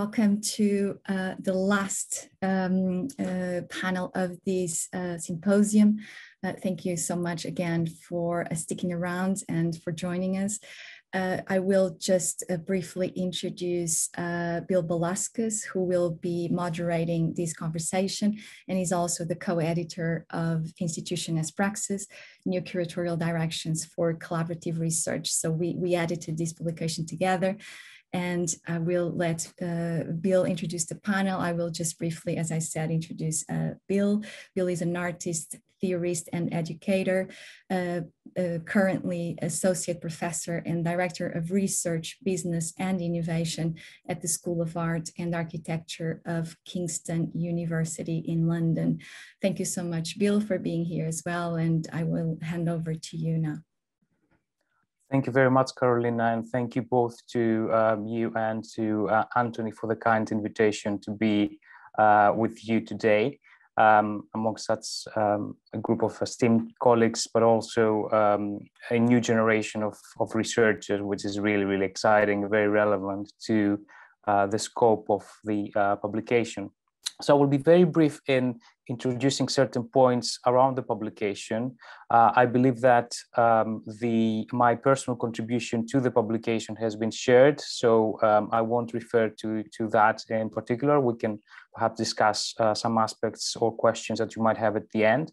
Welcome to uh, the last um, uh, panel of this uh, symposium. Uh, thank you so much again for uh, sticking around and for joining us. Uh, I will just briefly introduce Bill Balaskas, who will be moderating this conversation, and he's also the co-editor of Institution as Praxis, New Curatorial Directions for Collaborative Research. So we, we edited this publication together and I will let uh, Bill introduce the panel. I will just briefly, as I said, introduce uh, Bill. Bill is an artist, theorist, and educator, uh, uh currently associate professor and director of research, business, and innovation at the School of Art and Architecture of Kingston University in London. Thank you so much, Bill, for being here as well, and I will hand over to you now. Thank you very much, Carolina, and thank you both to um, you and to uh, Anthony for the kind invitation to be uh, with you today um, among such um, a group of esteemed colleagues, but also um, a new generation of, of researchers, which is really, really exciting, very relevant to uh, the scope of the uh, publication. So I will be very brief in introducing certain points around the publication. Uh, I believe that um, the my personal contribution to the publication has been shared, so um, I won't refer to, to that in particular. We can perhaps discuss uh, some aspects or questions that you might have at the end.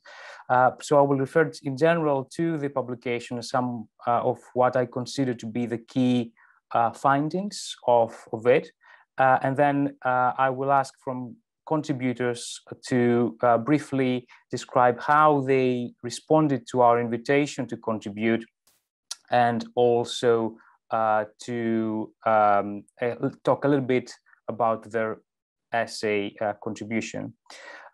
Uh, so I will refer in general to the publication, some uh, of what I consider to be the key uh, findings of, of it. Uh, and then I will ask from contributors to uh, briefly describe how they responded to our invitation to contribute and also uh, to um, talk a little bit about their essay uh, contribution.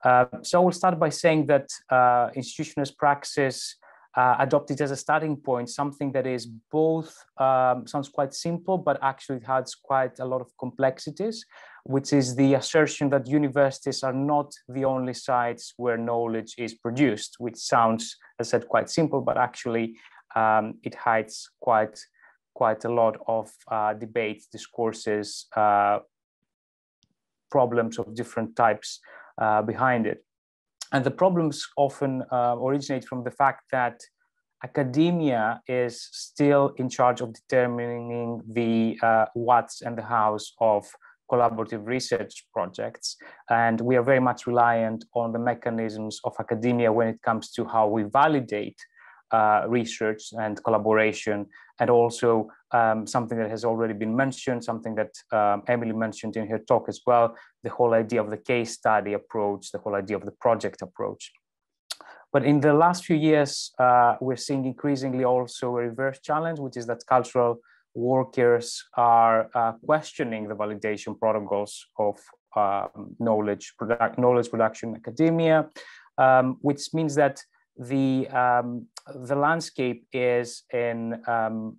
Uh, so I will start by saying that uh, institution as praxis uh, adopted as a starting point something that is both um, sounds quite simple but actually has quite a lot of complexities which is the assertion that universities are not the only sites where knowledge is produced, which sounds, as I said, quite simple, but actually um, it hides quite, quite a lot of uh, debates, discourses, uh, problems of different types uh, behind it. And the problems often uh, originate from the fact that academia is still in charge of determining the uh, what's and the hows of collaborative research projects. And we are very much reliant on the mechanisms of academia when it comes to how we validate uh, research and collaboration, and also um, something that has already been mentioned, something that um, Emily mentioned in her talk as well, the whole idea of the case study approach, the whole idea of the project approach. But in the last few years, uh, we're seeing increasingly also a reverse challenge, which is that cultural workers are uh, questioning the validation protocols of um, knowledge, product, knowledge production academia, um, which means that the, um, the landscape is in um,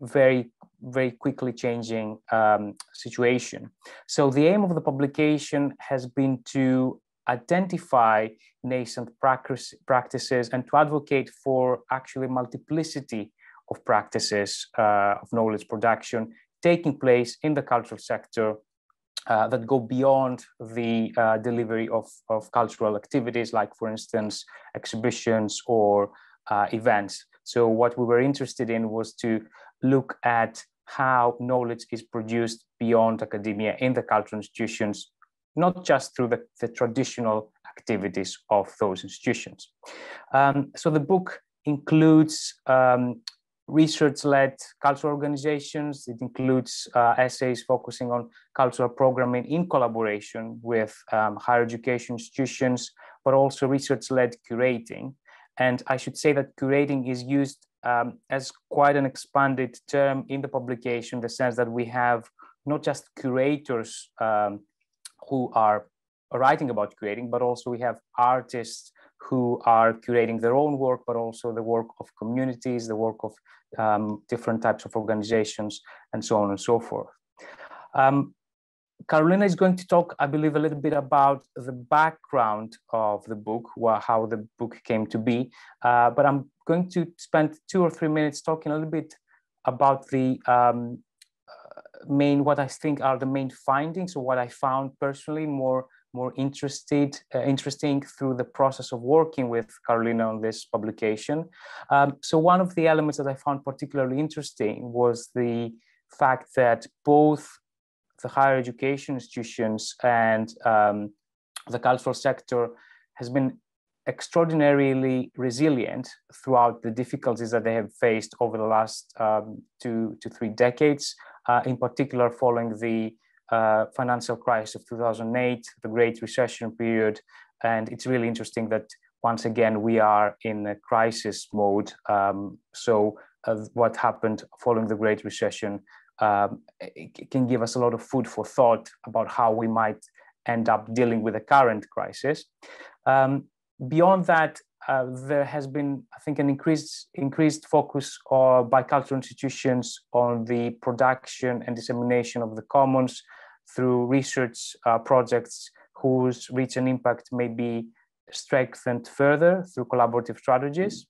very, very quickly changing um, situation. So the aim of the publication has been to identify nascent practices and to advocate for actually multiplicity of practices uh, of knowledge production taking place in the cultural sector uh, that go beyond the uh, delivery of, of cultural activities, like, for instance, exhibitions or uh, events. So, what we were interested in was to look at how knowledge is produced beyond academia in the cultural institutions, not just through the, the traditional activities of those institutions. Um, so, the book includes um, research-led cultural organizations. It includes uh, essays focusing on cultural programming in collaboration with um, higher education institutions, but also research-led curating. And I should say that curating is used um, as quite an expanded term in the publication, the sense that we have not just curators um, who are writing about curating, but also we have artists who are curating their own work, but also the work of communities, the work of um, different types of organizations, and so on and so forth. Um, Carolina is going to talk, I believe, a little bit about the background of the book, how the book came to be. Uh, but I'm going to spend two or three minutes talking a little bit about the um, uh, main, what I think are the main findings or what I found personally more more interested, uh, interesting through the process of working with Carolina on this publication. Um, so one of the elements that I found particularly interesting was the fact that both the higher education institutions and um, the cultural sector has been extraordinarily resilient throughout the difficulties that they have faced over the last um, two to three decades, uh, in particular following the uh, financial crisis of 2008, the Great Recession period. And it's really interesting that once again, we are in a crisis mode. Um, so uh, what happened following the Great Recession um, can give us a lot of food for thought about how we might end up dealing with the current crisis. Um, beyond that, uh, there has been, I think, an increased increased focus uh, by cultural institutions on the production and dissemination of the commons through research uh, projects whose reach and impact may be strengthened further through collaborative strategies.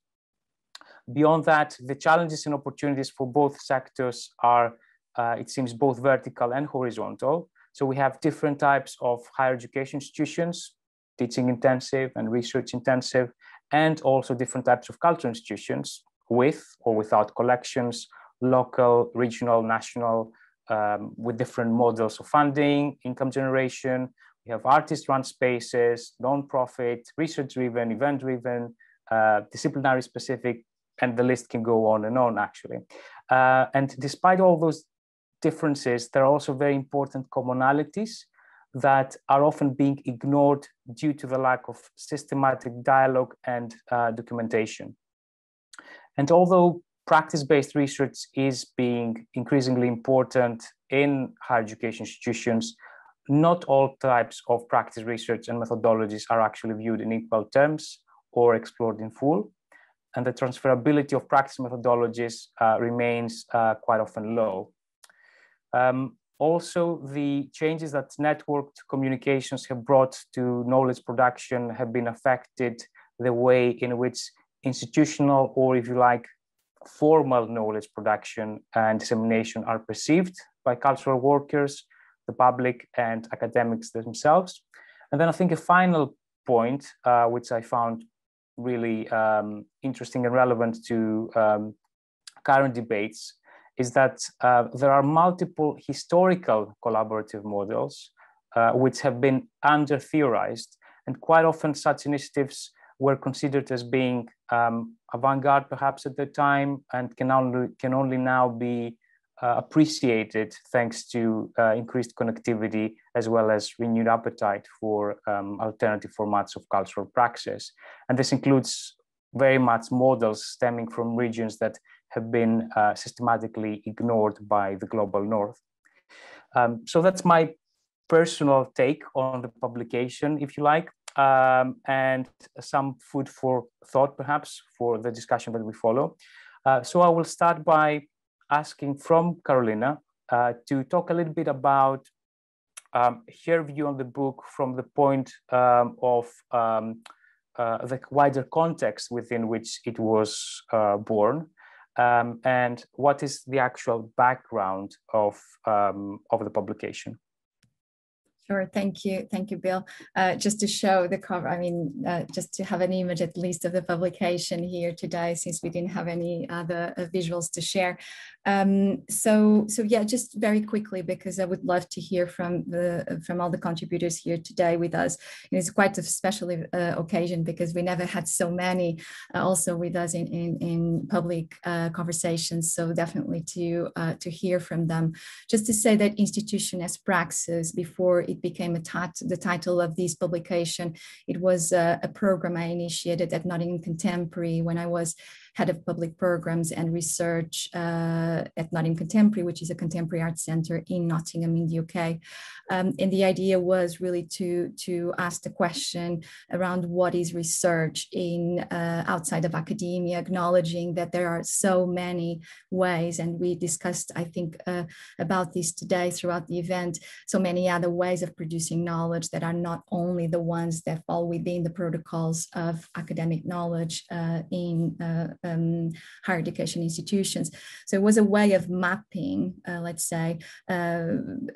Beyond that, the challenges and opportunities for both sectors are, uh, it seems, both vertical and horizontal. So we have different types of higher education institutions, teaching intensive and research intensive, and also different types of cultural institutions with or without collections, local, regional, national, um, with different models of funding, income generation. We have artist-run spaces, non-profit, research-driven, event-driven, uh, disciplinary specific, and the list can go on and on actually. Uh, and despite all those differences, there are also very important commonalities that are often being ignored due to the lack of systematic dialogue and uh, documentation. And although practice-based research is being increasingly important in higher education institutions, not all types of practice research and methodologies are actually viewed in equal terms or explored in full. And the transferability of practice methodologies uh, remains uh, quite often low. Um, also, the changes that networked communications have brought to knowledge production have been affected the way in which institutional, or if you like, formal knowledge production and dissemination are perceived by cultural workers, the public, and academics themselves. And then I think a final point, uh, which I found really um, interesting and relevant to um, current debates, is that uh, there are multiple historical collaborative models uh, which have been under theorized, and quite often such initiatives were considered as being um, avant-garde perhaps at the time and can only, can only now be uh, appreciated thanks to uh, increased connectivity as well as renewed appetite for um, alternative formats of cultural praxis. And this includes very much models stemming from regions that have been uh, systematically ignored by the global north. Um, so that's my personal take on the publication, if you like um, and some food for thought, perhaps, for the discussion that we follow. Uh, so I will start by asking from Carolina uh, to talk a little bit about um, her view on the book from the point um, of um, uh, the wider context within which it was uh, born. Um, and what is the actual background of, um, of the publication? Sure, thank you, thank you, Bill. Uh, just to show the cover, I mean, uh, just to have an image at least of the publication here today, since we didn't have any other uh, visuals to share. Um, so, so yeah, just very quickly because I would love to hear from the from all the contributors here today with us. It's quite a special uh, occasion because we never had so many uh, also with us in in, in public uh, conversations. So definitely to to hear from them. Just to say that institution as praxis before it became the title of this publication. It was a program I initiated at Nottingham Contemporary when I was head of public programs and research uh, at Nottingham Contemporary, which is a contemporary art center in Nottingham in the UK. Um, and the idea was really to, to ask the question around what is research in uh, outside of academia, acknowledging that there are so many ways, and we discussed, I think, uh, about this today throughout the event, so many other ways of producing knowledge that are not only the ones that fall within the protocols of academic knowledge uh, in uh, um, higher education institutions. So it was a way of mapping, uh, let's say, uh,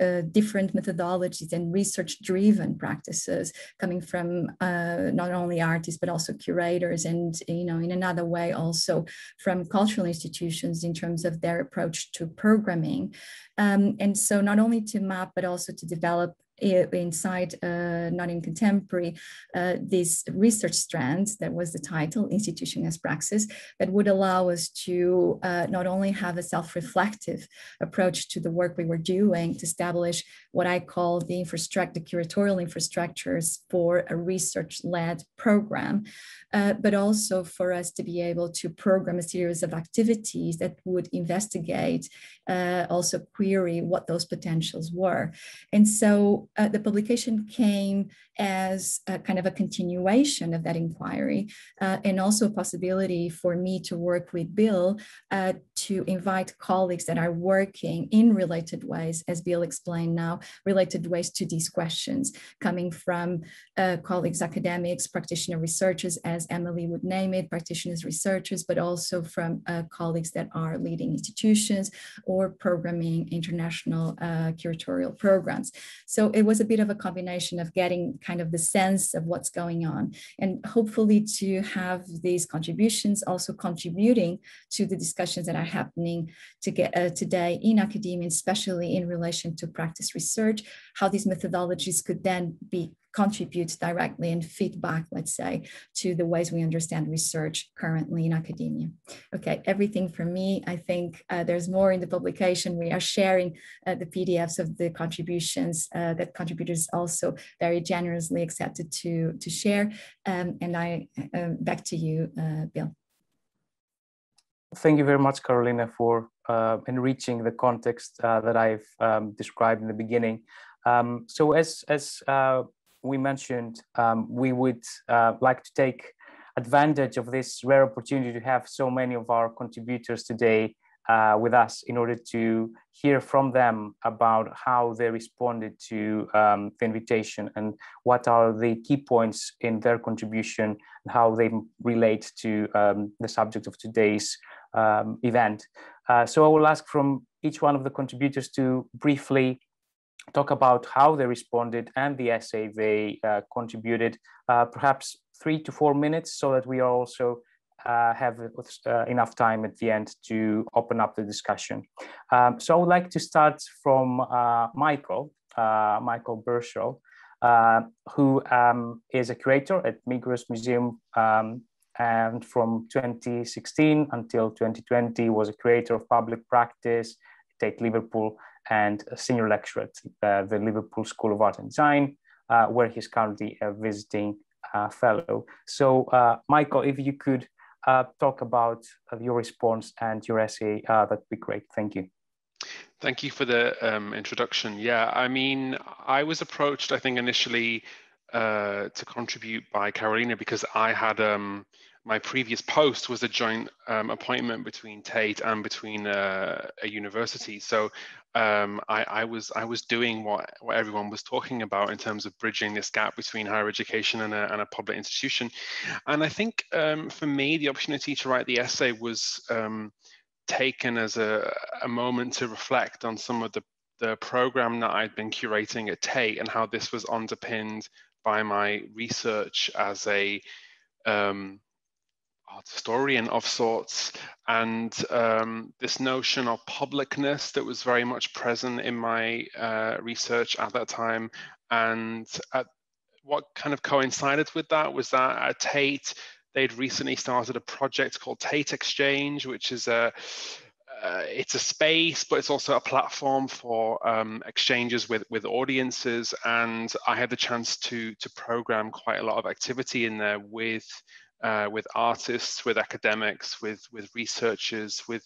uh, different methodologies and research-driven practices coming from not only artists but also curators, and you know, in another way also from cultural institutions in terms of their approach to programming. Um, and so not only to map, but also to develop inside uh, Nottingham Contemporary uh, these research strands that was the title institution as praxis that would allow us to uh, not only have a self-reflective approach to the work we were doing to establish what i call the infrastructure the curatorial infrastructures for a research-led program uh, but also for us to be able to program a series of activities that would investigate uh, also query what those potentials were. And so uh, the publication came as a kind of a continuation of that inquiry uh, and also a possibility for me to work with Bill uh, to invite colleagues that are working in related ways, as Bill explained now, related ways to these questions, coming from uh, colleagues, academics, practitioner researchers, as Emily would name it, practitioners, researchers, but also from uh, colleagues that are leading institutions or programming international uh, curatorial programs. So it was a bit of a combination of getting kind of the sense of what's going on and hopefully to have these contributions also contributing to the discussions that are happening to get, uh, today in academia, especially in relation to practice research, how these methodologies could then be contribute directly and feedback, let's say, to the ways we understand research currently in academia. Okay, everything for me. I think uh, there's more in the publication. We are sharing uh, the PDFs of the contributions uh, that contributors also very generously accepted to, to share. Um, and I um, back to you, uh, Bill. Thank you very much, Carolina, for uh, enriching the context uh, that I've um, described in the beginning. Um, so as, as uh, we mentioned, um, we would uh, like to take advantage of this rare opportunity to have so many of our contributors today uh, with us in order to hear from them about how they responded to um, the invitation and what are the key points in their contribution and how they relate to um, the subject of today's um, event. Uh, so I will ask from each one of the contributors to briefly talk about how they responded and the essay they uh, contributed, uh, perhaps three to four minutes so that we are also uh, have uh, enough time at the end to open up the discussion. Um, so I would like to start from uh, Michael, uh, Michael Birchall, who um, is a curator at Migros Museum um, and from 2016 until 2020 was a curator of public practice at Liverpool and a senior lecturer at uh, the Liverpool School of Art and Design, uh, where he's currently a visiting uh, fellow. So, uh, Michael, if you could uh, talk about uh, your response and your essay, that'd be great. Thank you. Thank you for the um, introduction. Yeah, I mean, I was approached, I think, initially to contribute by Carolina because I had. Um, my previous post was a joint um, appointment between Tate and between uh, a university. So um, I, I, was I was doing what, what everyone was talking about in terms of bridging this gap between higher education and a, and a public institution. And I think um, for me, the opportunity to write the essay was um, taken as a, a moment to reflect on some of the, the program that I'd been curating at Tate and how this was underpinned by my research as a um, art historian of sorts, and um, this notion of publicness that was very much present in my uh, research at that time. And at, what kind of coincided with that was that at Tate, they'd recently started a project called Tate Exchange, which is a uh, it's a space, but it's also a platform for um, exchanges with with audiences. And I had the chance to to program quite a lot of activity in there with uh, with artists, with academics, with with researchers, with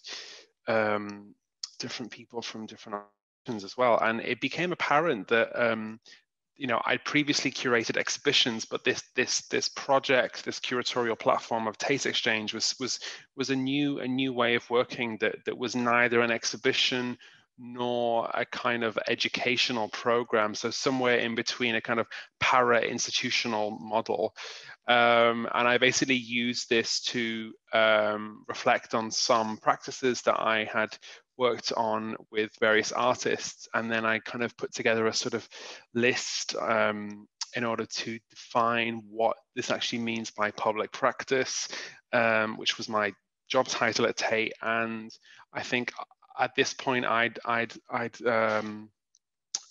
um, different people from different organizations as well. And it became apparent that um, you know I previously curated exhibitions, but this this this project, this curatorial platform of Tate Exchange was was was a new a new way of working that that was neither an exhibition nor a kind of educational program. So somewhere in between a kind of para-institutional model. Um, and I basically used this to um, reflect on some practices that I had worked on with various artists. And then I kind of put together a sort of list um, in order to define what this actually means by public practice, um, which was my job title at Tate. And I think at this point, I'd, I'd, I'd um,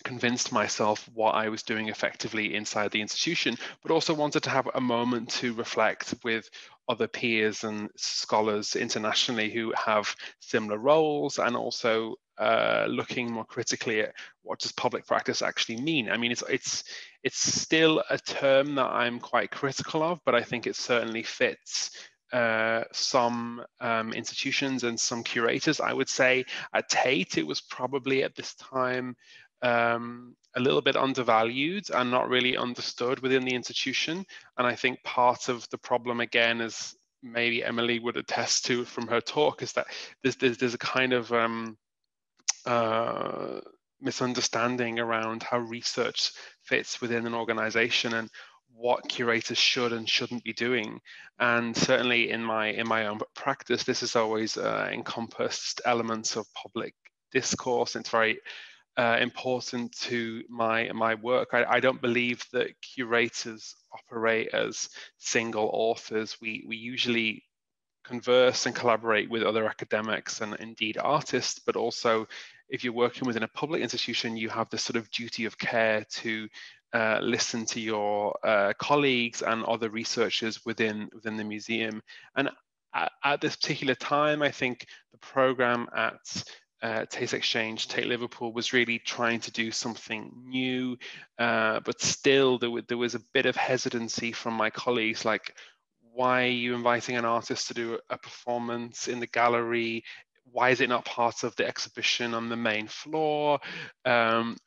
convinced myself what I was doing effectively inside the institution, but also wanted to have a moment to reflect with other peers and scholars internationally who have similar roles and also uh, looking more critically at what does public practice actually mean. I mean, it's it's it's still a term that I'm quite critical of, but I think it certainly fits uh, some um, institutions and some curators. I would say at Tate, it was probably at this time um, a little bit undervalued and not really understood within the institution. And I think part of the problem again is maybe Emily would attest to from her talk is that there's there's, there's a kind of um, uh, misunderstanding around how research fits within an organization and what curators should and shouldn't be doing and certainly in my in my own practice this has always uh, encompassed elements of public discourse it's very uh, important to my my work. I, I, don't believe that curators operate as single authors. We we usually converse and collaborate with other academics and indeed artists, but also if you're working within a public institution, you have this sort of duty of care to uh, listen to your uh, colleagues and other researchers within within the museum. And at, at, this particular time, I think the program at uh, Tate Exchange, Tate Liverpool was really trying to do something new, uh, but still there, there was a bit of hesitancy from my colleagues, like, why are you inviting an artist to do a performance in the gallery? Why is it not part of the exhibition on the main floor? Um,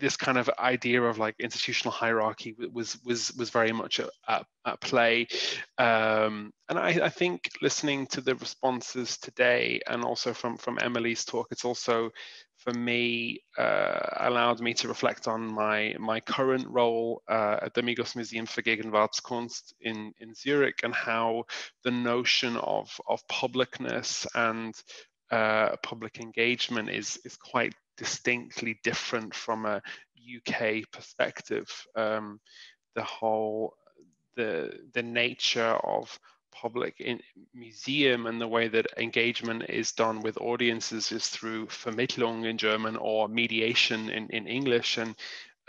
this kind of idea of like institutional hierarchy was was was very much at, at play, um, and I, I, think listening to the responses today and also from from Emily's talk, it's also for me uh, allowed me to reflect on my my current role uh, at the Migros Museum for Gegenwartskunst in in Zurich and how the notion of of publicness and uh, public engagement is is quite distinctly different from a UK perspective. Um, the whole the the nature of public museum and the way that engagement is done with audiences is through Vermittlung in German or mediation in, in English. And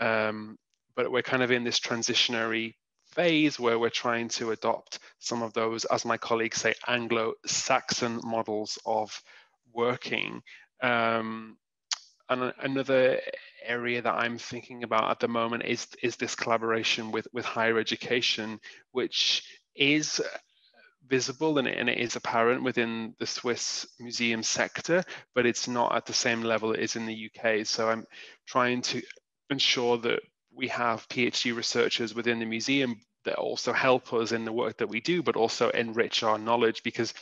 um, but we're kind of in this transitionary phase where we're trying to adopt some of those, as my colleagues say, Anglo-Saxon models of working. Um, and another area that I'm thinking about at the moment is is this collaboration with with higher education, which is visible and it, and it is apparent within the Swiss museum sector, but it's not at the same level it is in the UK. So I'm trying to ensure that we have PhD researchers within the museum that also help us in the work that we do, but also enrich our knowledge because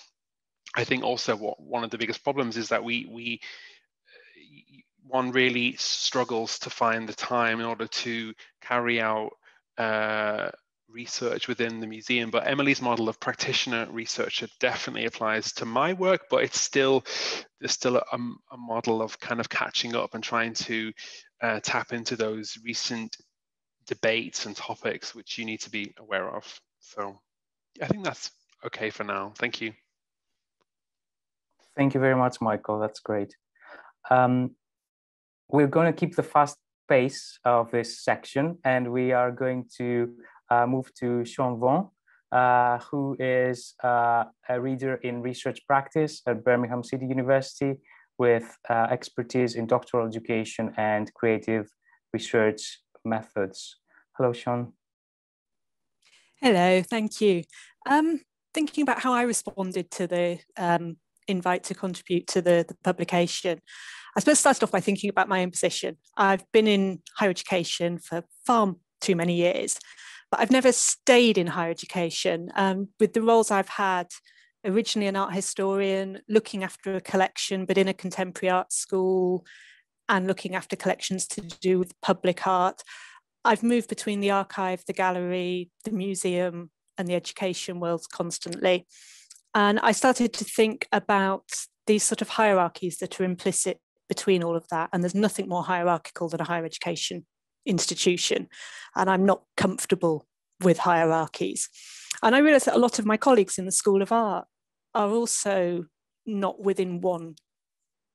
I think also what one of the biggest problems is that we we one really struggles to find the time in order to carry out uh, research within the museum. But Emily's model of practitioner researcher definitely applies to my work, but it's still there's still a, a model of kind of catching up and trying to uh, tap into those recent debates and topics which you need to be aware of. So I think that's okay for now. Thank you. Thank you very much, Michael. That's great. Um, we're going to keep the fast pace of this section, and we are going to uh, move to Sian Vaughan, uh, who is uh, a reader in research practice at Birmingham City University with uh, expertise in doctoral education and creative research methods. Hello, Sian. Hello, thank you. Um, thinking about how I responded to the um, invite to contribute to the, the publication. I suppose started off by thinking about my own position. I've been in higher education for far too many years, but I've never stayed in higher education. Um, with the roles I've had, originally an art historian, looking after a collection, but in a contemporary art school, and looking after collections to do with public art. I've moved between the archive, the gallery, the museum, and the education worlds constantly. And I started to think about these sort of hierarchies that are implicit between all of that. And there's nothing more hierarchical than a higher education institution. And I'm not comfortable with hierarchies. And I realized that a lot of my colleagues in the School of Art are also not within one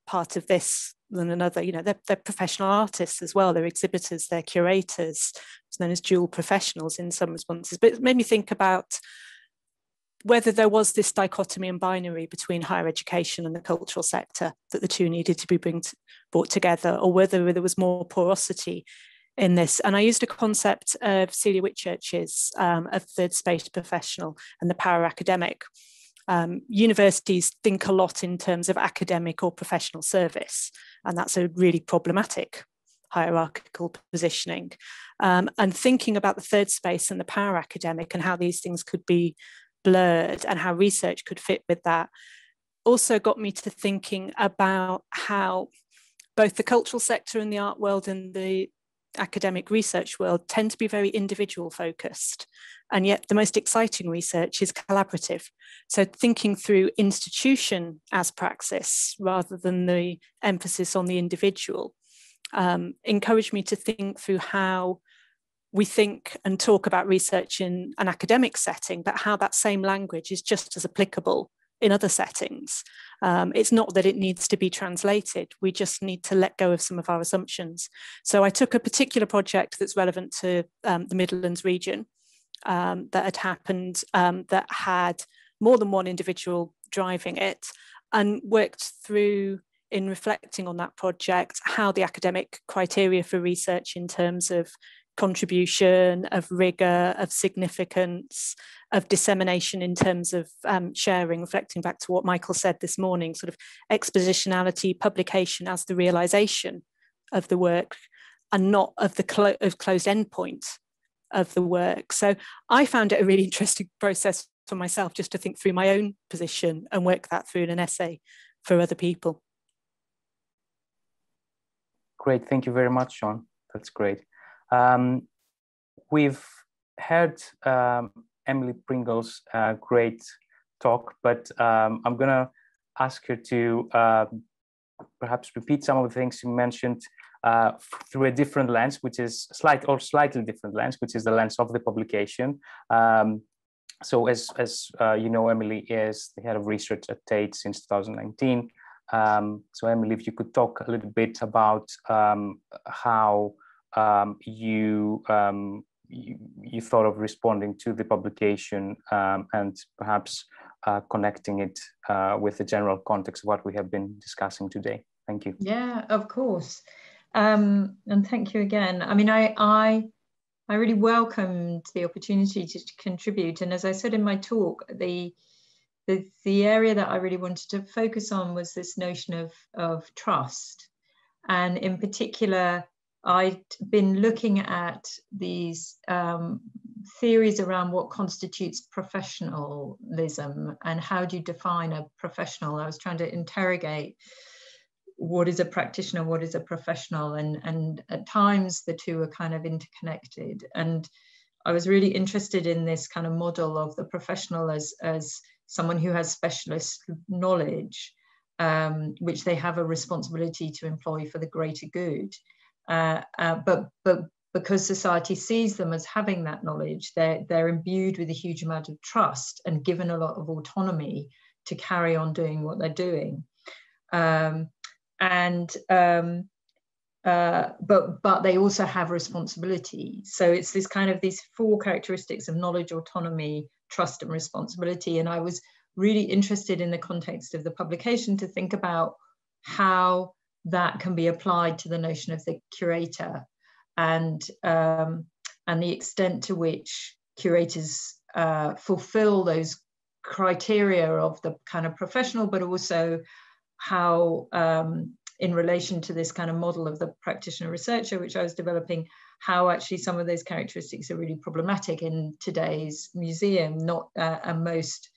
part of this than another. You know, they're, they're professional artists as well. They're exhibitors, they're curators, it's known as dual professionals in some responses. But it made me think about whether there was this dichotomy and binary between higher education and the cultural sector that the two needed to be brought together, or whether there was more porosity in this. And I used a concept of Celia Whitchurch's um, of the space professional and the para-academic. Um, universities think a lot in terms of academic or professional service, and that's a really problematic hierarchical positioning. Um, and thinking about the third space and the para-academic and how these things could be blurred and how research could fit with that also got me to thinking about how both the cultural sector and the art world and the academic research world tend to be very individual focused. And yet the most exciting research is collaborative. So thinking through institution as praxis rather than the emphasis on the individual um, encouraged me to think through how we think and talk about research in an academic setting, but how that same language is just as applicable in other settings. Um, it's not that it needs to be translated, we just need to let go of some of our assumptions. So I took a particular project that's relevant to um, the Midlands region um, that had happened um, that had more than one individual driving it and worked through in reflecting on that project how the academic criteria for research in terms of contribution, of rigor, of significance, of dissemination in terms of um, sharing, reflecting back to what Michael said this morning, sort of expositionality, publication as the realization of the work and not of the clo- of closed endpoint of the work. So I found it a really interesting process for myself just to think through my own position and work that through in an essay for other people. Great, thank you very much, Sian. That's great. Um, we've heard um, Emily Pringle's uh, great talk, but um, I'm gonna ask her to uh, perhaps repeat some of the things you mentioned uh, through a different lens, which is slight or slightly different lens, which is the lens of the publication. Um, so as, as uh, you know, Emily is the head of research at Tate since 2019. Um, so Emily, if you could talk a little bit about um, how um, you, um, you, you thought of responding to the publication um, and perhaps uh, connecting it uh, with the general context of what we have been discussing today. Thank you. Yeah, of course. Um, and thank you again. I mean, I, I, I really welcomed the opportunity to, to contribute. And as I said in my talk, the, the, the area that I really wanted to focus on was this notion of, of trust. And in particular, I'd been looking at these um, theories around what constitutes professionalism and how do you define a professional. I was trying to interrogate what is a practitioner, what is a professional, and, and at times the two are kind of interconnected. And I was really interested in this kind of model of the professional as, as someone who has specialist knowledge, um, which they have a responsibility to employ for the greater good. Uh, uh, but but because society sees them as having that knowledge, they're they're imbued with a huge amount of trust and given a lot of autonomy to carry on doing what they're doing. Um, and um, uh, but but they also have responsibility. So it's this kind of these four characteristics of knowledge, autonomy, trust, and responsibility. And I was really interested in the context of the publication to think about how that can be applied to the notion of the curator and um, and the extent to which curators uh, fulfill those criteria of the kind of professional, but also how, um, in relation to this kind of model of the practitioner researcher, which I was developing, how actually some of those characteristics are really problematic in today's museum, not uh, and most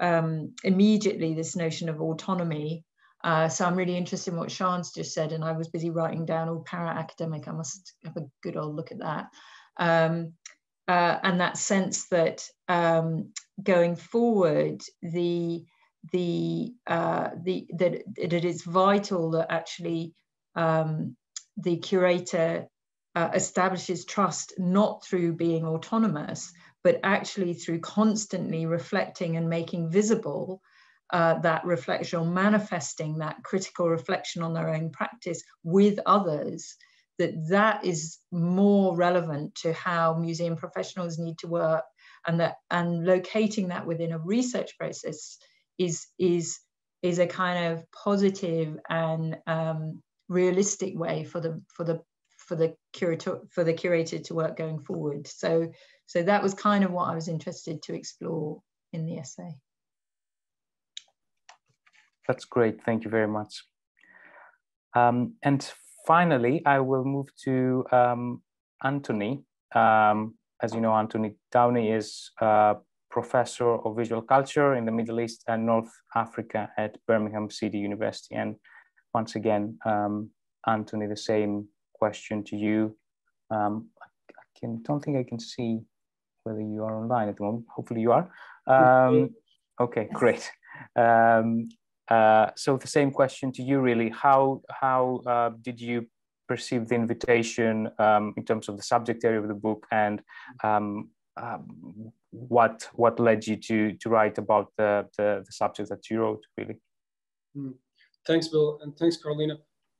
um, immediately this notion of autonomy Uh, so I'm really interested in what Sian's just said, and I was busy writing down all para-academic. I must have a good old look at that. Um, uh, and that sense that um, going forward, the the uh, the that, it is vital that actually um, the curator uh, establishes trust not through being autonomous, but actually through constantly reflecting and making visible uh, that reflection or manifesting that critical reflection on their own practice with others that that is more relevant to how museum professionals need to work and that and locating that within a research process is is is a kind of positive and um, realistic way for the for the for the curator for the curator to work going forward. So so that was kind of what I was interested to explore in the essay. That's great. Thank you very much. Um, and finally, I will move to um, Anthony. Um, as you know, Anthony Downey is a professor of visual culture in the Middle East and North Africa at Birmingham City University. And once again, um, Anthony, the same question to you. Um, I can, don't think I can see whether you are online at the moment. Hopefully you are. Um, okay, great. Uh, so the same question to you, really. How how uh, did you perceive the invitation um, in terms of the subject area of the book, and um, um, what what led you to to write about the the, the subject that you wrote, really? Mm. Thanks, Bill, and thanks, Carolina.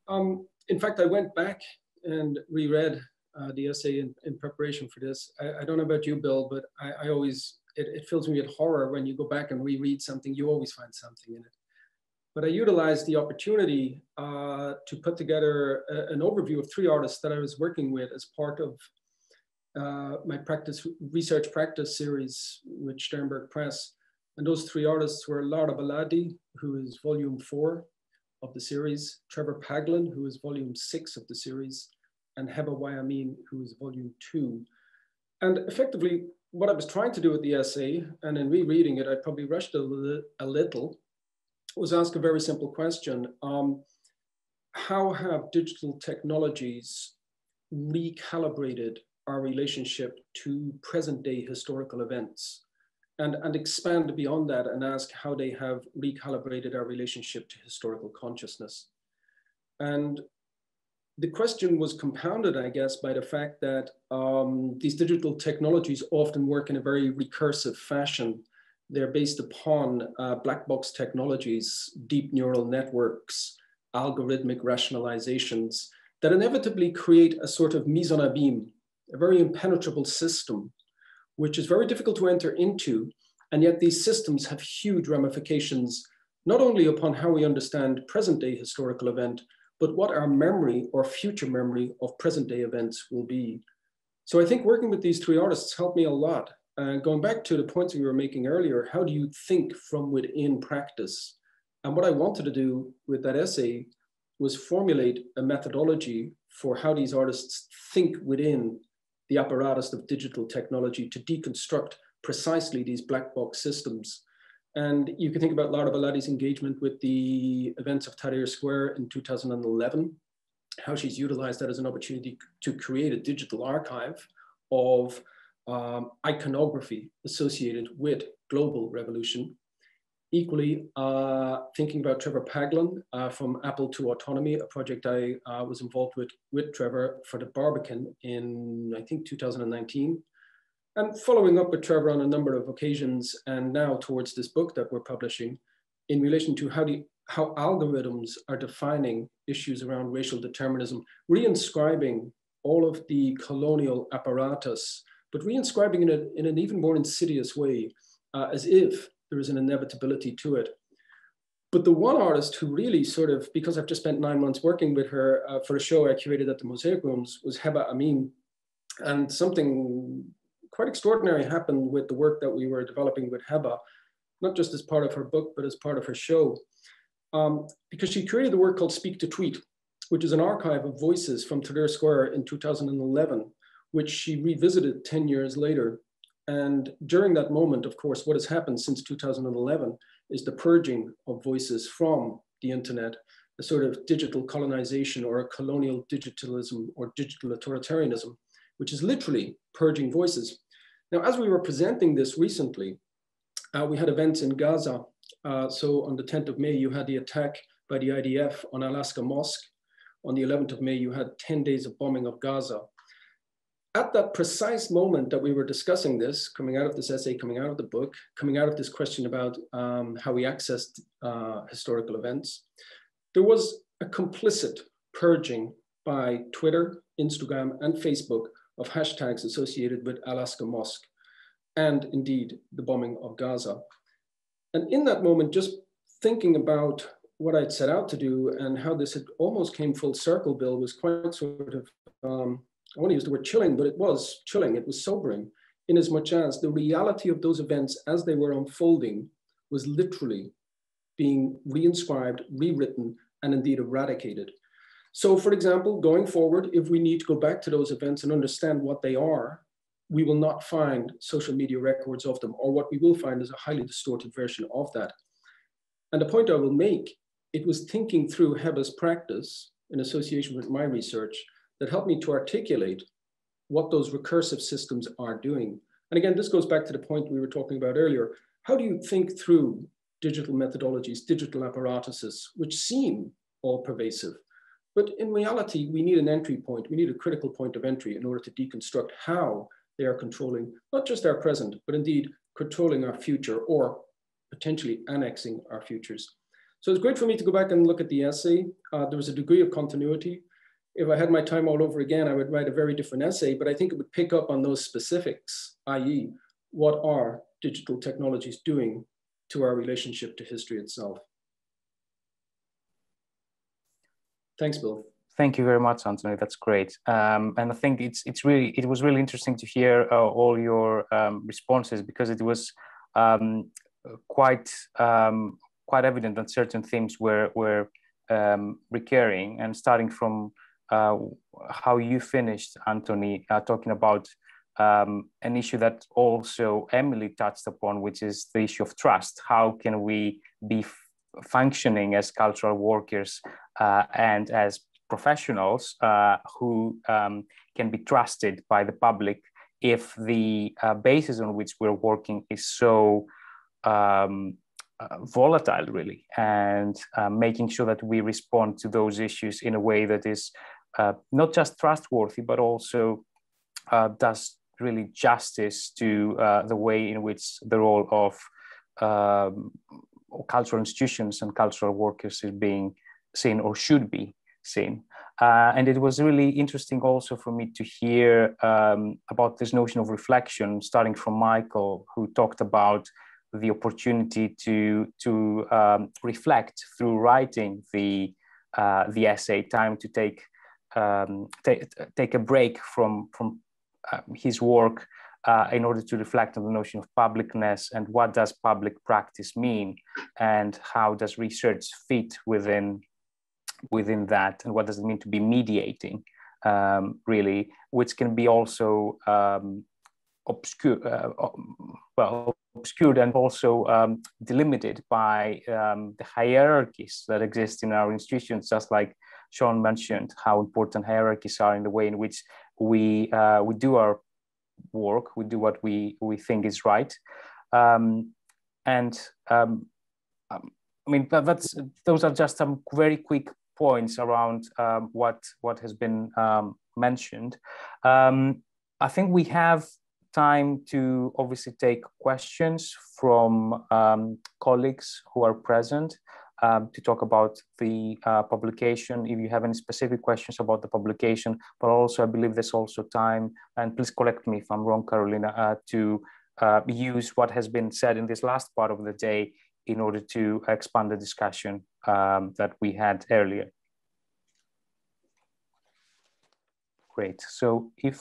Um, in fact, I went back and reread uh, the essay in, in, preparation for this. I, I, don't know about you, Bill, but I, I always, it, it, fills me with horror when you go back and reread something, you always find something in it. But I utilized the opportunity uh, to put together a, an overview of three artists that I was working with as part of uh, my practice research practice series with Sternberg Press. And those three artists were Lara Baladi, who is volume four, of the series, Trevor Paglen, who is volume six of the series, and Heba Y. Amin, who is volume two. And effectively, what I was trying to do with the essay, and in rereading it, I probably rushed a, a little, was ask a very simple question. Um, how have digital technologies recalibrated our relationship to present day historical events? and, and expand beyond that and ask how they have recalibrated our relationship to historical consciousness. And the question was compounded, I guess, by the fact that um, these digital technologies often work in a very recursive fashion. They're based upon uh, black box technologies, deep neural networks, algorithmic rationalizations that inevitably create a sort of mise en abîme, a very impenetrable system which is very difficult to enter into. And yet these systems have huge ramifications, not only upon how we understand present day historical event, but what our memory or future memory of present day events will be. So I think working with these three artists helped me a lot. Uh, going back to the points we were making earlier, how do you think from within practice? And what I wanted to do with that essay was formulate a methodology for how these artists think within the apparatus of digital technology to deconstruct precisely these black box systems. And you can think about Lara Baladi's engagement with the events of Tahrir Square in 2011, how she's utilized that as an opportunity to create a digital archive of um, iconography associated with global revolution Equally, uh, thinking about Trevor Paglen uh, from Apple to Anomaly, a project I uh, was involved with with Trevor for the Barbican in, I think, 2019. And following up with Trevor on a number of occasions, and now towards this book that we're publishing, in relation to how, the, how algorithms are defining issues around racial determinism, reinscribing all of the colonial apparatus, but reinscribing in, a, in an even more insidious way, uh, as if there is an inevitability to it. But the one artist who really sort of, because I've just spent nine months working with her uh, for a show I curated at the Mosaic Rooms, was Heba Amin. And something quite extraordinary happened with the work that we were developing with Heba, not just as part of her book, but as part of her show. Um, because she created the work called Speak to Tweet, which is an archive of voices from Tahrir Square in 2011, which she revisited 10 years later and during that moment, of course, what has happened since 2011 is the purging of voices from the internet, a sort of digital colonization or a colonial digitalism or digital authoritarianism, which is literally purging voices. Now, as we were presenting this recently, uh, we had events in Gaza. Uh, so on the 10th of May, you had the attack by the IDF on Al-Aqsa Mosque. On the 11th of May, you had 10 days of bombing of Gaza. At that precise moment that we were discussing this, coming out of this essay, coming out of the book, coming out of this question about um, how we accessed uh, historical events, there was a complicit purging by Twitter, Instagram, and Facebook of hashtags associated with Al-Aqsa Mosque and indeed the bombing of Gaza. And in that moment, just thinking about what I'd set out to do and how this had almost came full circle, Bill, was quite sort of, um, I want to use the word chilling, but it was chilling, it was sobering, in as much as the reality of those events as they were unfolding was literally being reinscribed, rewritten, and indeed eradicated. So for example, going forward, if we need to go back to those events and understand what they are, we will not find social media records of them, or what we will find is a highly distorted version of that. And the point I will make, it was thinking through Heba's practice in association with my research that helped me to articulate what those recursive systems are doing. And again, this goes back to the point we were talking about earlier. How do you think through digital methodologies, digital apparatuses, which seem all pervasive? But in reality, we need an entry point. We need a critical point of entry in order to deconstruct how they are controlling not just our present, but indeed controlling our future or potentially annexing our futures. So it's great for me to go back and look at the essay. Uh, there was a degree of continuity. If I had my time all over again, I would write a very different essay, but I think it would pick up on those specifics, i.e. what are digital technologies doing to our relationship to history itself. Thanks, Bill. Thank you very much, Anthony. That's great. Um, and I think it's it's really it was really interesting to hear uh, all your um, responses because it was um, quite um, quite evident that certain themes were were um, recurring and starting from uh, how you finished, Anthony, uh, talking about um, an issue that also Emily touched upon, which is the issue of trust. How can we be functioning as cultural workers uh, and as professionals uh, who um, can be trusted by the public if the uh, basis on which we're working is so um, uh, volatile, really, and uh, making sure that we respond to those issues in a way that is uh, not just trustworthy, but also uh, does really justice to the way in which the role of um, cultural institutions and cultural workers is being seen or should be seen. Uh, and it was really interesting also for me to hear um, about this notion of reflection, starting from Michael, who talked about the opportunity to, to um, reflect through writing the, uh, the essay, time to take, um, take a break from, from uh, his work uh, in order to reflect on the notion of publicness and what does public practice mean and how does research fit within within that and what does it mean to be mediating um, really which can be also um, obscure uh, well obscured and also um, delimited by um, the hierarchies that exist in our institutions just like Sian mentioned how important hierarchies are in the way in which we uh, we do our work we do what we we think is right um, and um, I mean, that's those are just some very quick points around um, what what has been um, mentioned. Um, I think we have time to obviously take questions from um, colleagues who are present um, to talk about the uh, publication. If you have any specific questions about the publication, but also I believe there's also time, and please correct me if I'm wrong, Carolina, uh, to uh, use what has been said in this last part of the day in order to expand the discussion um, that we had earlier. Great. So if,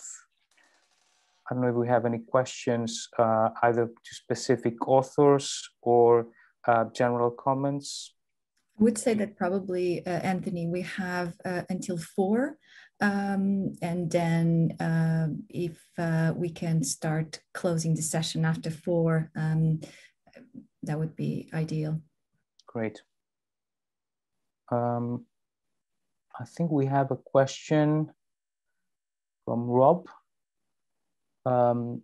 I don't know if we have any questions, uh, either to specific authors or uh, general comments. I would say that probably, uh, Anthony, we have uh, until four. Um, and then uh, if uh, we can start closing the session after four, um, that would be ideal. Great. um, I think we have a question from Rob. Um,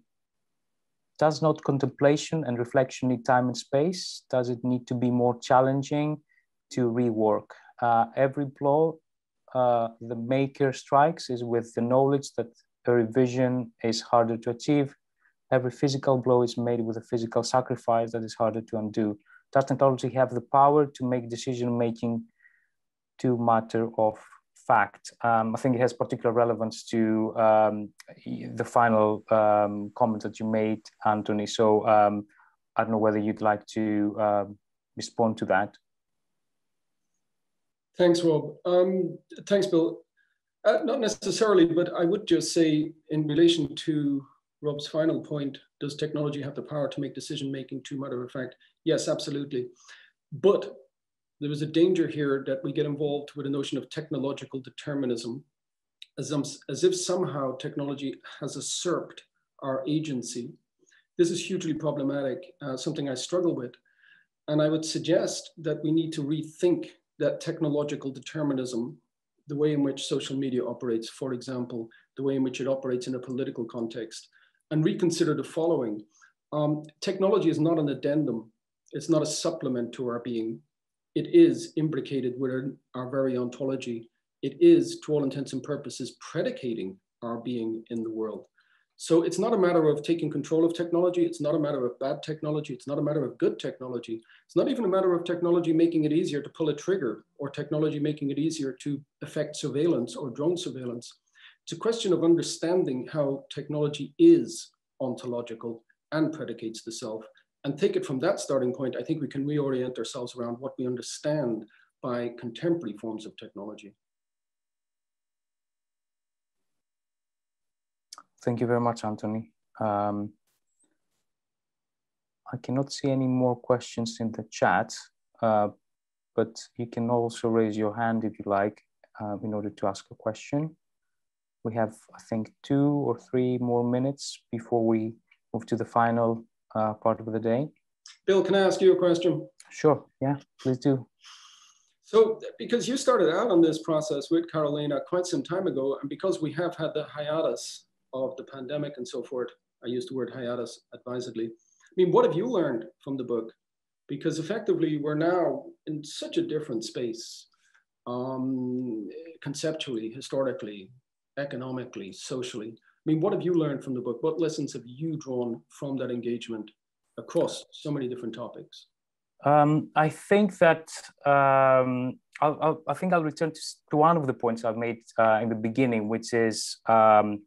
does not contemplation and reflection need time and space? Does it need to be more challenging to rework? Uh, every blow uh, the maker strikes is with the knowledge that a revision is harder to achieve. Every physical blow is made with a physical sacrifice that is harder to undo. Does technology have the power to make decision making to matter of fact. Um, I think it has particular relevance to um, the final um, comment that you made, Anthony. So um, I don't know whether you'd like to um, respond to that. Thanks, Rob. Um, thanks, Bill. Uh, not necessarily, but I would just say in relation to Rob's final point, does technology have the power to make decision making to matter of fact? Yes, absolutely. But there is a danger here that we get involved with a notion of technological determinism, as, as if somehow technology has usurped our agency. This is hugely problematic, uh, something I struggle with. And I would suggest that we need to rethink that technological determinism, the way in which social media operates, for example, the way in which it operates in a political context, and reconsider the following. Um, technology is not an addendum, it's not a supplement to our being it is imbricated with our very ontology. It is, to all intents and purposes, predicating our being in the world. So it's not a matter of taking control of technology. It's not a matter of bad technology. It's not a matter of good technology. It's not even a matter of technology making it easier to pull a trigger or technology making it easier to affect surveillance or drone surveillance. It's a question of understanding how technology is ontological and predicates the self and take it from that starting point, I think we can reorient ourselves around what we understand by contemporary forms of technology. Thank you very much, Anthony. Um, I cannot see any more questions in the chat, uh, but you can also raise your hand if you like uh, in order to ask a question. We have, I think, two or three more minutes before we move to the final uh, part of the day. Bill, can I ask you a question? Sure, yeah, please do. So, because you started out on this process with Carolina quite some time ago, and because we have had the hiatus of the pandemic and so forth, I use the word hiatus advisedly. I mean, what have you learned from the book? Because effectively, we're now in such a different space, um, conceptually, historically, economically, socially. I mean, what have you learned from the book? What lessons have you drawn from that engagement across so many different topics? Um, I think that um, I'll, I'll, i think I'll return to, to, one of the points I've made uh, in the beginning, which is um,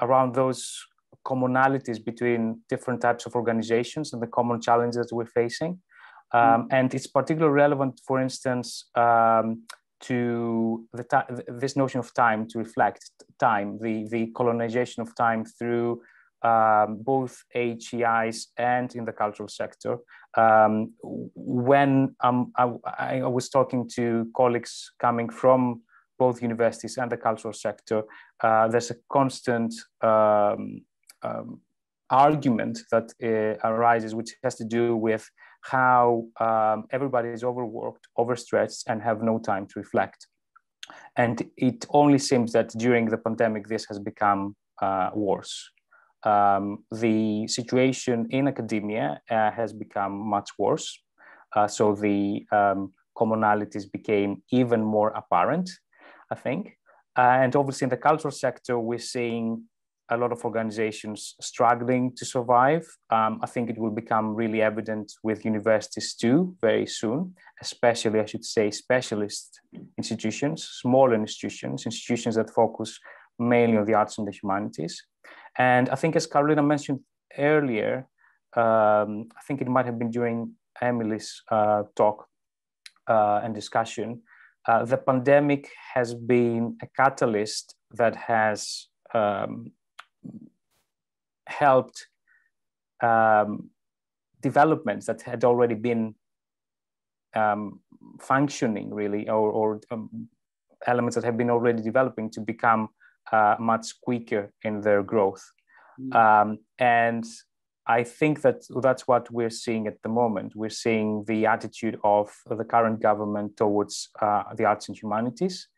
around those commonalities between different types of organizations and the common challenges we're facing. Mm. And it's particularly relevant, for instance, um, to the this notion of time to reflect time, the, the colonization of time through um, both HEIs and in the cultural sector. Um, when um, I, I, was talking to colleagues coming from both universities and the cultural sector, uh, there's a constant um, um, argument that uh, arises, which has to do with how um, everybody is overworked, overstretched, and have no time to reflect. And it only seems that during the pandemic, this has become uh, worse. Um, the situation in academia uh, has become much worse. Uh, so the um, commonalities became even more apparent, I think. Uh, and obviously, in the cultural sector, we're seeing a lot of organizations struggling to survive. Um, I think it will become really evident with universities too very soon, especially, I should say, specialist institutions, smaller institutions, institutions that focus mainly on the arts and the humanities. And I think, as Carolina mentioned earlier, um, I think it might have been during Emily's uh, talk uh, and discussion, uh, the pandemic has been a catalyst that has um, helped um, developments that had already been um, functioning really or, or um, elements that have been already developing to become uh, much quicker in their growth mm. um, and I think that that's what we're seeing at the moment. We're seeing the attitude of the current government towards uh, the arts and humanities.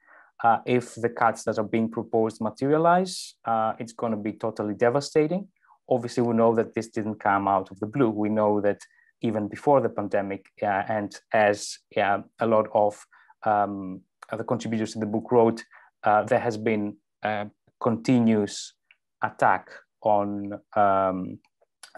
Uh, if the cuts that are being proposed materialize, uh, it's going to be totally devastating. Obviously, we know that this didn't come out of the blue. We know that even before the pandemic, uh, and as a lot of um, the contributors to the book wrote, uh, there has been a continuous attack on um,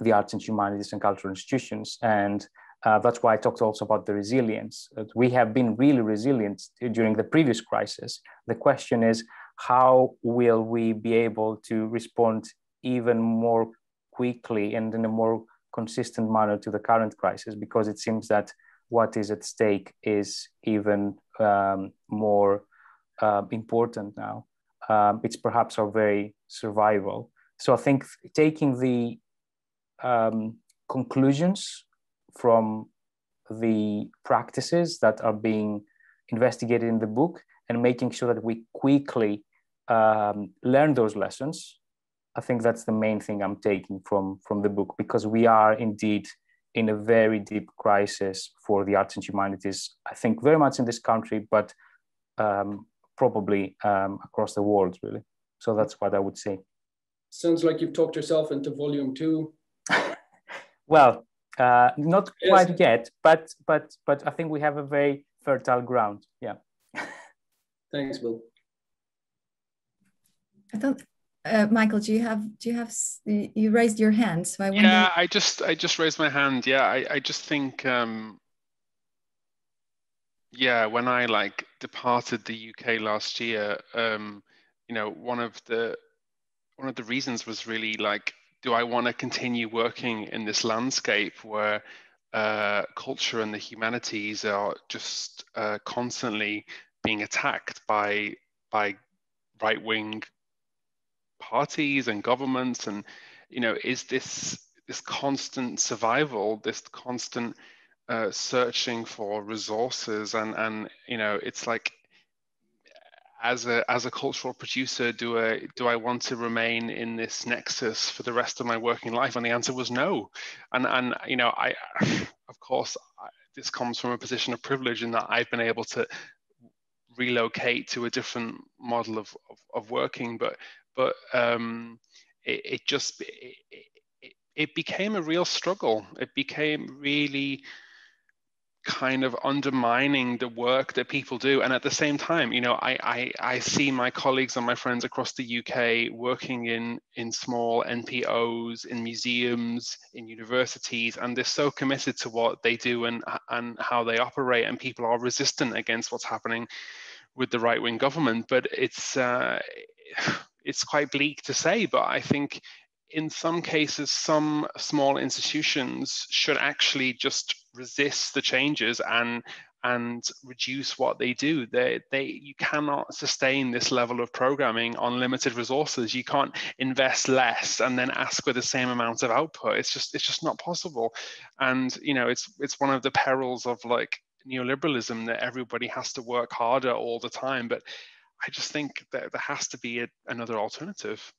the arts and humanities and cultural institutions. And uh, that's why I talked also about the resilience. we have been really resilient during the previous crisis. The question is, how will we be able to respond even more quickly and in a more consistent manner to the current crisis? Because it seems that what is at stake is even um, more uh, important now. Um, it's perhaps our very survival. So I think taking the um, conclusions from the practices that are being investigated in the book and making sure that we quickly um, learn those lessons. I think that's the main thing i'm taking from from the book because we are indeed in a very deep crisis for the arts and humanities i think very much in this country but um, probably um, across the world really. So that's what i would say. Sounds like you've talked yourself into volume two well, uh, not yes. quite yet, but but but I think we have a very fertile ground. Yeah. Thanks, Bill. I thought, uh, Michael, do you have do you have you raised your hand? So I wonder... yeah, I just I just raised my hand. Yeah, I I just think. Um, yeah, when I like departed the UK last year, um, you know, one of the one of the reasons was really like do I want to continue working in this landscape where uh, culture and the humanities are just uh, constantly being attacked by by right wing parties and governments? And you know is this this constant survival this constant uh, searching for resources? And and you know it's like as a as a cultural producer do I do I want to remain in this nexus for the rest of my working life? And the answer was no. And and you know I of course I, this comes from a position of privilege in that I've been able to relocate to a different model of of, of working. But but um it, it just it, it, it became a real struggle. It became really kind of undermining the work that people do. And at the same time you know I, I i see my colleagues and my friends across the uk working in in small npos in museums in universities and they're so committed to what they do and and how they operate and people are resistant against what's happening with the right wing government. But it's uh, it's quite bleak to say but i think in some cases, some small institutions should actually just resist the changes and and reduce what they do. They, they, you cannot sustain this level of programming on limited resources. You can't invest less and then ask for the same amount of output. It's just, it's just not possible. And you know, it's, it's one of the perils of like neoliberalism that everybody has to work harder all the time. But I just think that there has to be a, another alternative.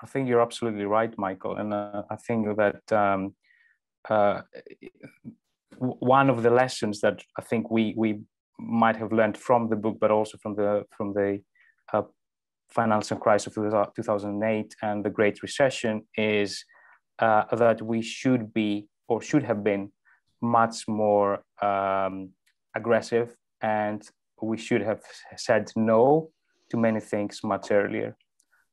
I think you're absolutely right, Michael. And uh, I think that um, uh, one of the lessons that I think we we might have learned from the book, but also from the from the uh, financial crisis of 2008 and the Great Recession, is uh, that we should be or should have been much more um, aggressive, and we should have said no to many things much earlier.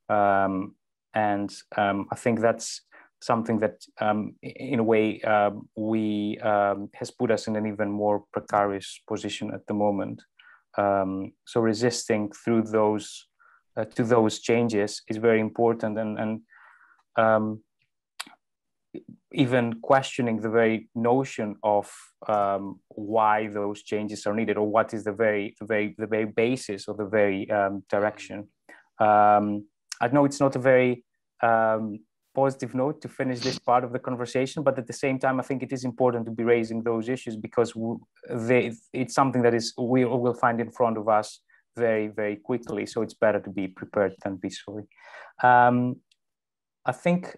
Um, and um, I think that's something that, um, in a way, um, we um, has put us in an even more precarious position at the moment. Um, so resisting through those uh, to those changes is very important, and and even questioning the very notion of um, why those changes are needed or what is the very the very the very basis of the very um, direction um, I know it's not a very um, positive note to finish this part of the conversation, but at the same time, I think it is important to be raising those issues because they, it's something that is we will find in front of us very, very quickly. So it's better to be prepared than be sorry. Um, I think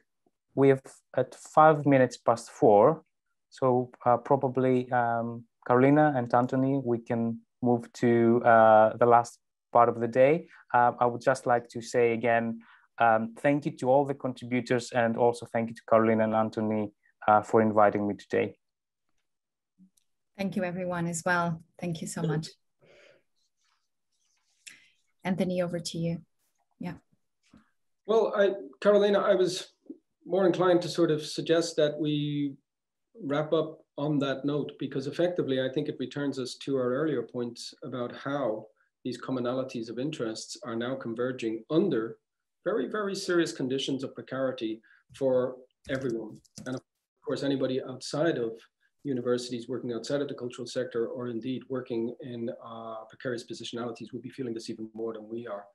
we have at five minutes past four. So uh, probably um, Carolina and Anthony, we can move to uh, the last part of the day. Uh, I would just like to say again, um, thank you to all the contributors and also thank you to Caroline and Anthony uh, for inviting me today. Thank you everyone as well. Thank you so much. Anthony, over to you. Yeah. Well, I, Carolina, I was more inclined to sort of suggest that we wrap up on that note because effectively I think it returns us to our earlier points about how these commonalities of interests are now converging under very, very serious conditions of precarity for everyone. And of course, anybody outside of universities working outside of the cultural sector or indeed working in uh, precarious positionalities will be feeling this even more than we are.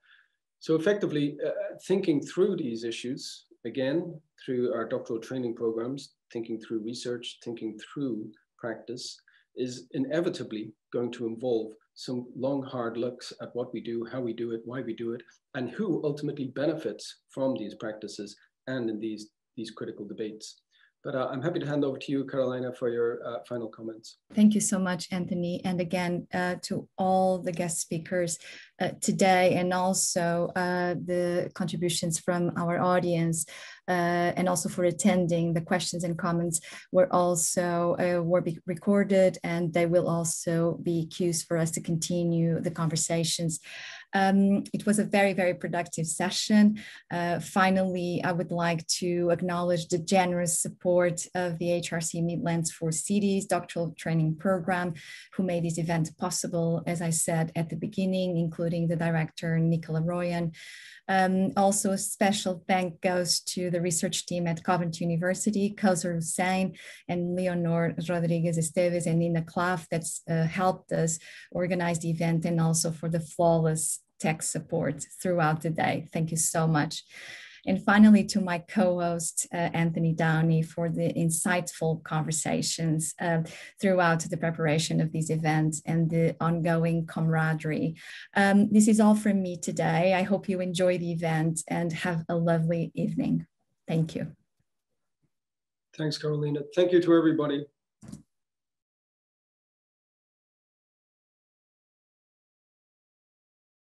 So effectively uh, thinking through these issues, again, through our doctoral training programs, thinking through research, thinking through practice, is inevitably going to involve some long, hard looks at what we do, how we do it, why we do it, and who ultimately benefits from these practices and in these, these critical debates. But uh, I'm happy to hand over to you, Carolina, for your uh, final comments. Thank you so much, Anthony. And again, uh, to all the guest speakers uh, today and also uh, the contributions from our audience and also for attending. The questions and comments were also were recorded and they will also be cues for us to continue the conversations. Um, it was a very, very productive session. Uh, finally, I would like to acknowledge the generous support of the HRC Midlands4Cities doctoral training program, who made this event possible, as I said at the beginning, including the director, Nicola Royan. Um, also, a special thank goes to the research team at Coventry University, Kausar Hussain and Leonor Rodriguez Esteves and Nina Klaff that's uh, helped us organize the event and also for the flawless tech support throughout the day. Thank you so much. And finally, to my co-host, uh, Anthony Downey, for the insightful conversations uh, throughout the preparation of these events and the ongoing camaraderie. Um, this is all from me today. I hope you enjoy the event and have a lovely evening. Thank you. Thanks, Carolina. Thank you to everybody.